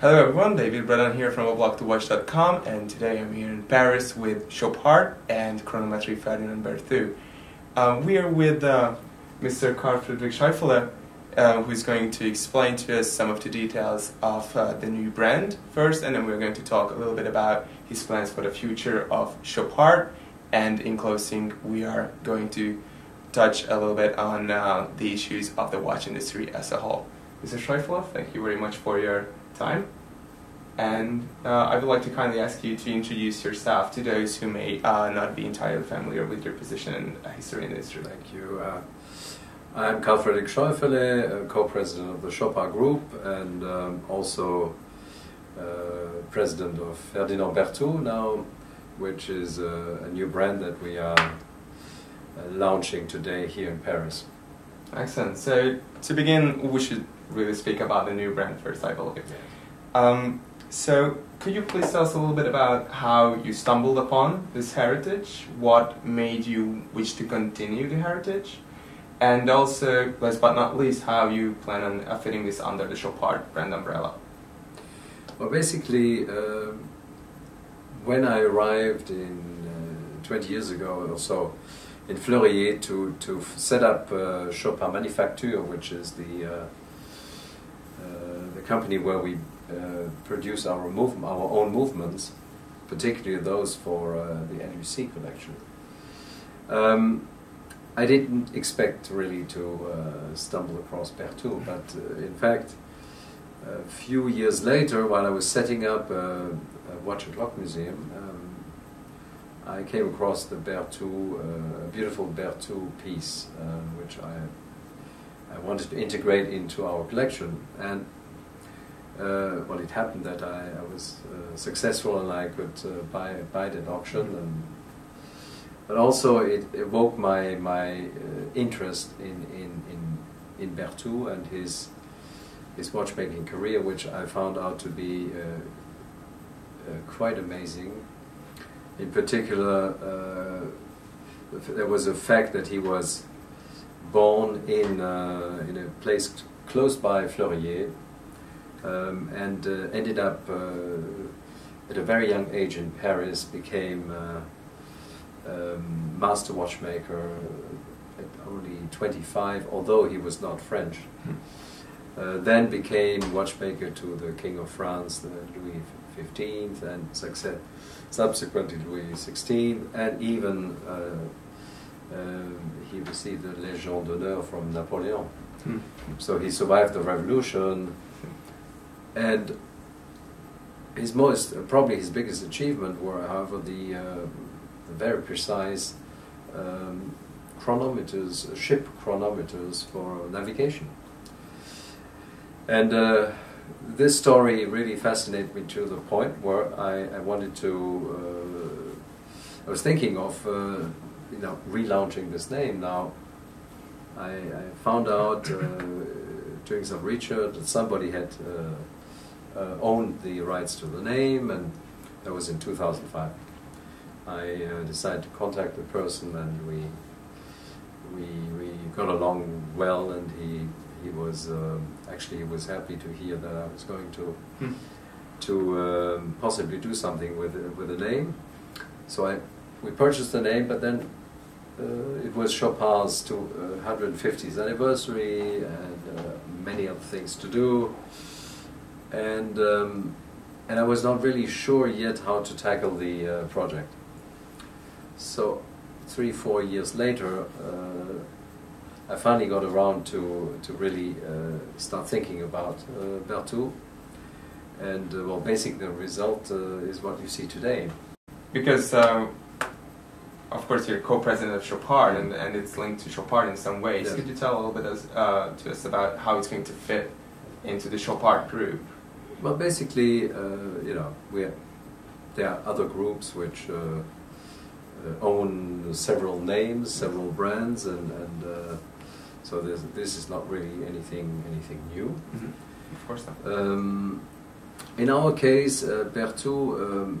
Hello everyone, David Bredan here from aBlogtoWatch.com and today I'm here in Paris with Chopard and Chronometrie Ferdinand Berthoud. Uh, we are with uh, Mr. Karl Friedrich Scheufele uh, who is going to explain to us some of the details of uh, the new brand first and then we're going to talk a little bit about his plans for the future of Chopard and in closing we are going to touch a little bit on uh, the issues of the watch industry as a whole. Mr. Scheufele, thank you very much for your time. And uh, I would like to kindly ask you to introduce yourself to those who may uh, not be entirely familiar with your position and history in the industry. Thank you. Uh, I'm Karl Friedrich Scheufele, co-president of the Chopard Group and um, also uh, president of Ferdinand Berthoud now, which is uh, a new brand that we are uh, launching today here in Paris. Excellent. So to begin, we should really speak about the new brand first, I believe. Um, so could you please tell us a little bit about how you stumbled upon this heritage? What made you wish to continue the heritage? And also, last but not least, how you plan on fitting this under the Chopard brand umbrella? Well, basically, uh, when I arrived in uh, 20 years ago or so in Fleurier to, to set up uh, Chopard Manufacture, which is the, uh, uh, the company where we produce our, move, our own movements, particularly those for uh, the LUC collection. Um, I didn't expect really to uh, stumble across Berthoud, but in fact, a few years later, while I was setting up a, a watch and clock museum, um, I came across the Berthoud, uh, a beautiful Berthoud piece, uh, which I, I wanted to integrate into our collection. And uh, well, it happened that I, I was uh, successful and I could uh, buy buy it at auction, and but also it evoked my my uh, interest in in in in Berthoud and his his watchmaking career, which I found out to be uh, quite amazing. In particular, there was a fact that he was born in in a place close by Fleurier um, and uh, ended up uh, at a very young age in Paris, became uh, um, master watchmaker at only 25, although he was not French. Hmm. Uh, then became watchmaker to the King of France, Louis XV, and success, subsequently Louis XVI, and even uh, um, he received the Légion d'honneur from Napoleon. Hmm. So he survived the revolution, and his most, probably his biggest achievement were, however, the, uh, the very precise um, chronometers, ship chronometers for navigation. And uh, this story really fascinated me to the point where I, I wanted to, uh, I was thinking of, uh, you know, relaunching this name. Now, I, I found out uh, doing some research that somebody had uh, owned the rights to the name, and that was in 2005. I uh, decided to contact the person, and we we we got along well, and he he was um, actually he was happy to hear that I was going to hmm. to um, possibly do something with with the name. So I we purchased the name, but then uh, it was Chopard's to, uh, 150th anniversary and uh, many other things to do and um, and I was not really sure yet how to tackle the uh, project. So three four years later, uh, I finally got around to to really uh, start thinking about uh, Berthoud, and uh, well, basically the result uh, is what you see today. Because. of course, you're co-president of Chopard, and, and it's linked to Chopard in some ways. Yes. Could you tell a little bit as, to us about how it's going to fit into the Chopard group? Well, basically, uh, you know, we there are other groups which uh, uh, own several names, several brands, and, and uh, so this, this is not really anything anything new. Mm -hmm. Of course not. Um, in our case, uh, Berthoud um,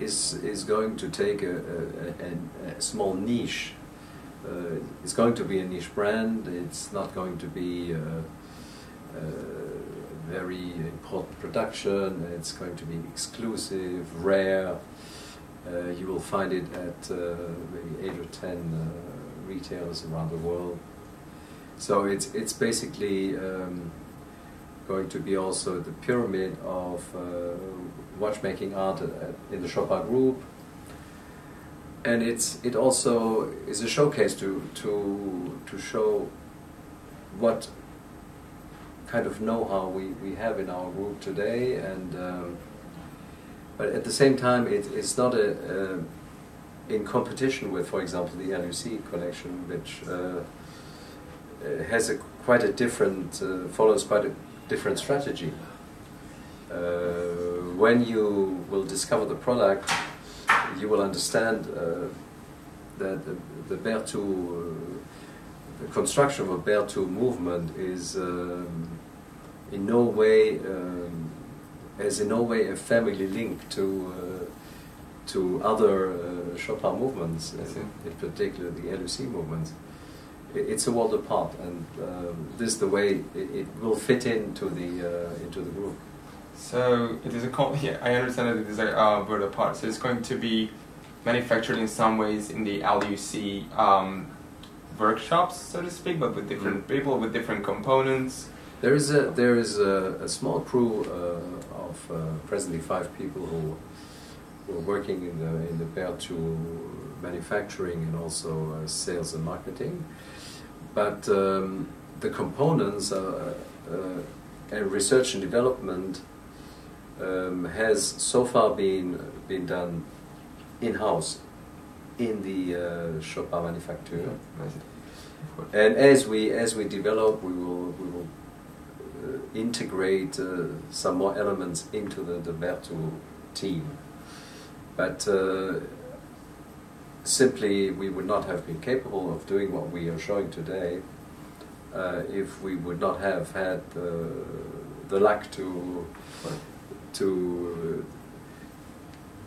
is is going to take a, a, a, a small niche. Uh, it's going to be a niche brand. It's not going to be very important production. It's going to be exclusive, rare. Uh, you will find it at uh, maybe eight or ten uh, retailers around the world. So it's it's basically um, going to be also the pyramid of uh, watchmaking art in the Chopard Group, and it's it also is a showcase to to to show what kind of know-how we, we have in our group today and um, but at the same time it, it's not a, in competition with for example the LUC collection which uh, has a quite a different uh, follows quite a different strategy. Uh, when you will discover the product you will understand uh, that the, the Berthoud, uh, the construction of a Berthoud movement is um, in no way um, has in no way a family link to uh, to other uh, Chopard movements, in particular the LUC movements. It's a world apart, and um, this is the way it, it, will fit into the uh, into the group. So it is a yeah, I understand that it is a uh, world apart. So it's going to be manufactured in some ways in the LUC um, workshops, so to speak, but with different mm. people with different components. There is a there is a, a small crew uh, of uh, presently five people who, who are working in the in the Berthoud manufacturing and also uh, sales and marketing, but um, the components uh, and research and development um, has so far been been done in house in the uh, Chopard manufacture. And as we as we develop, we will we will uh, integrate uh, some more elements into the, the Berthoud team. But uh, simply, we would not have been capable of doing what we are showing today uh, if we would not have had the luck to to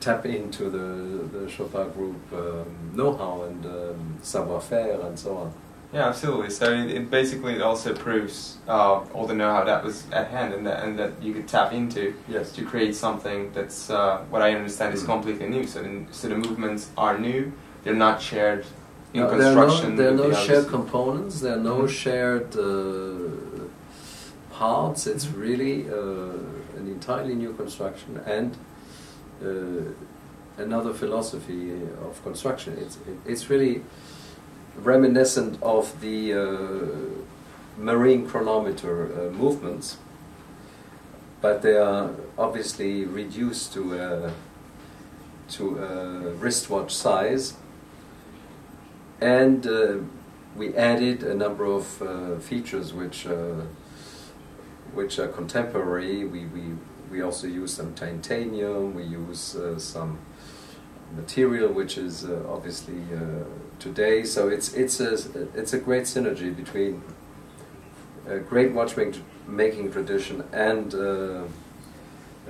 tap into the, the Chopard Group um, know-how and um, savoir-faire and so on. Yeah, absolutely. So it, it basically it also proves uh, all the know-how that was at hand and that and that you could tap into yes. to create something that's uh, what I understand is mm. completely new. So the, so the movements are new. They're not shared in no, construction. There are no, there are no shared components. There are no mm-hmm. shared uh, parts. It's really uh, an entirely new construction and uh, another philosophy of construction. It's it, it's really reminiscent of the uh, marine chronometer uh, movements, but they are obviously reduced to a, to a wristwatch size. And uh, we added a number of uh, features which uh, which are contemporary. We, we, we also use some titanium, we use uh, some material which is obviously today. So it's it's a it's a great synergy between a great watchmaking tradition and uh,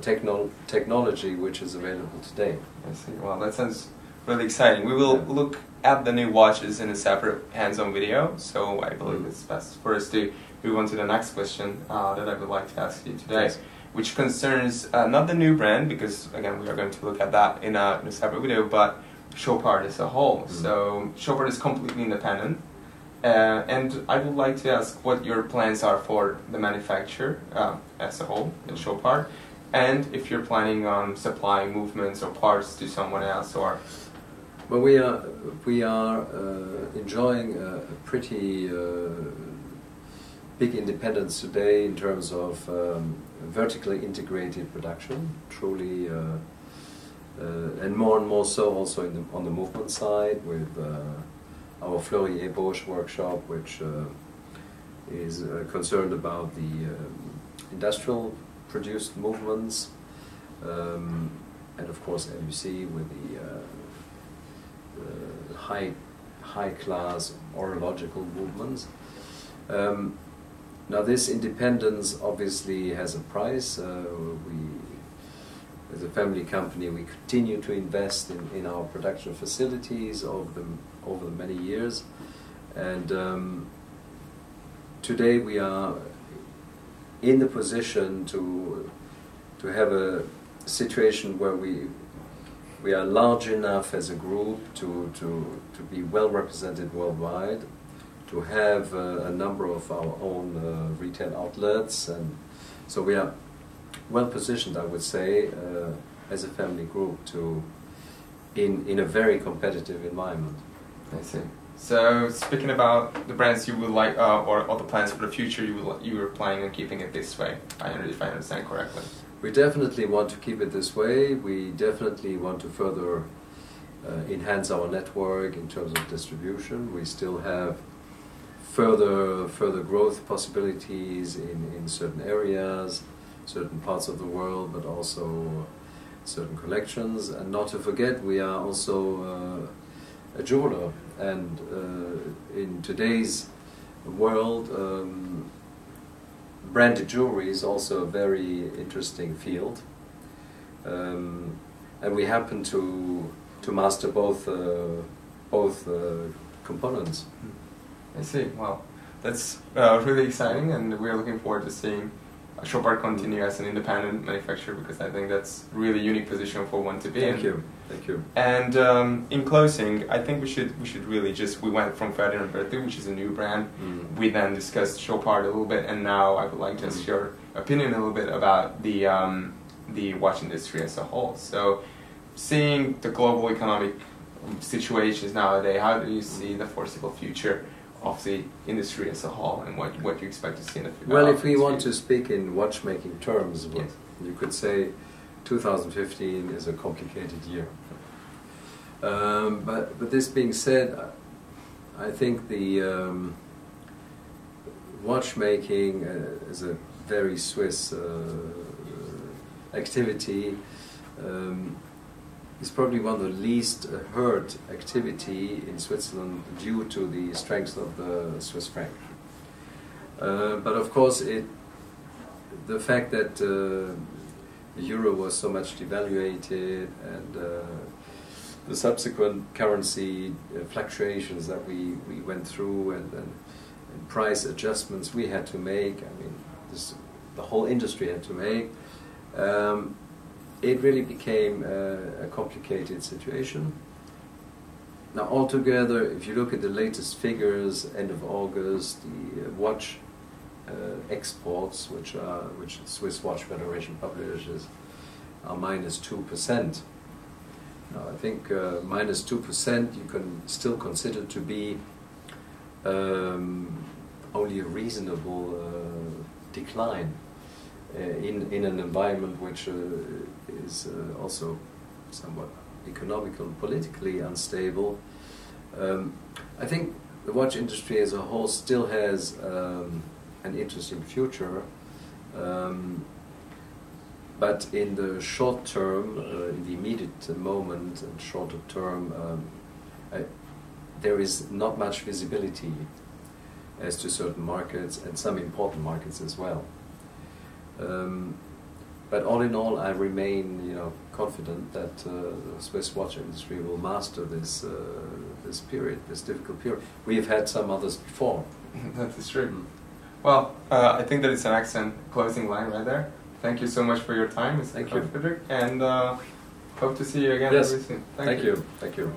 techno technology which is available today. I see. Well, that sounds really exciting. We will yeah. look at the new watches in a separate hands-on video. So I believe mm. it's best for us to move on to the next question uh, that I would like to ask you today. Yes. Which concerns uh, not the new brand, because again we are going to look at that in a, in a separate video, but Chopard as a whole. Mm. So Chopard is completely independent. Uh, and I would like to ask what your plans are for the manufacturer uh, as a whole, the Chopard, and if you're planning on supplying movements or parts to someone else or. Well, we are we are uh, enjoying a, pretty uh, big independence today in terms of um, vertically integrated production. Truly uh, uh, and more and more so also the, on the movement side with uh, our Fleurier Ebauches workshop, which uh, is concerned about the um, industrial produced movements, um, and of course LUC with the high high class horological movements. Um, now this independence obviously has a price. Uh, we as a family company, we continue to invest in, in our production facilities over the, over the many years. And um, today we are in the position to to have a situation where we we are large enough as a group to, to, to be well represented worldwide, to have uh, a number of our own uh, retail outlets, and so we are well positioned, I would say, uh, as a family group to in in a very competitive environment. I see. So speaking about the brands you would like, uh, or, or the plans for the future, you will you were planning on keeping it this way. I if I understand correctly. We definitely want to keep it this way. We definitely want to further uh, enhance our network in terms of distribution. We still have further further growth possibilities in, in certain areas, certain parts of the world, but also certain collections. And not to forget, we are also uh, a jeweler, and uh, in today's world. Um, branded jewelry is also a very interesting field, um, and we happen to to master both uh, both uh, components. I see. Wow, that's uh, really exciting, and we're looking forward to seeing Chopard continue as an independent manufacturer because I think that's really unique position for one to be Thank in. you. Thank you. And um, in closing, I think we should we should really just we went from Ferdinand Berthoud, which is a new brand. Mm. We then discussed Chopard a little bit, and now I would like to ask Mm. your opinion a little bit about the um, the watch industry as a whole. So, seeing the global economic situations nowadays, how do you see the foreseeable future of the industry as a whole, and what what you expect to see in the future? Well, if we want to speak in watchmaking terms, Yes. you could say 2015 is a complicated year. Um, but, but this being said, I I think the um, watchmaking uh, is a very Swiss uh, activity. Um, is probably one of the least heard activity in Switzerland due to the strength of the Swiss franc. Uh, but of course, it the fact that uh, the euro was so much devaluated and uh, the subsequent currency uh, fluctuations that we, we went through and, and, and price adjustments we had to make, I mean, this, the whole industry had to make, um, it really became uh, a complicated situation. Now, altogether, if you look at the latest figures, end of August, the uh, watch uh, exports, which are which Swiss Watch Federation publishes, are minus two percent. Now, I think uh, minus two percent you can still consider to be um, only a reasonable uh, decline in in an environment which uh, is uh, also somewhat economical, politically unstable. Um, I think the watch industry as a whole still has um, an interesting future, um, but in the short term, uh, in the immediate moment and shorter term, um, I, there is not much visibility as to certain markets and some important markets as well. Um, but all in all, I remain, you know, confident that uh, the Swiss watch industry will master this uh, this period, this difficult period. We have had some others before. that is true. Well, uh, I think that it's an excellent closing line right there. Thank you so much for your time, Mr. Thank you. Frederick, and uh, hope to see you again Yes. very soon. Thank you. Thank you.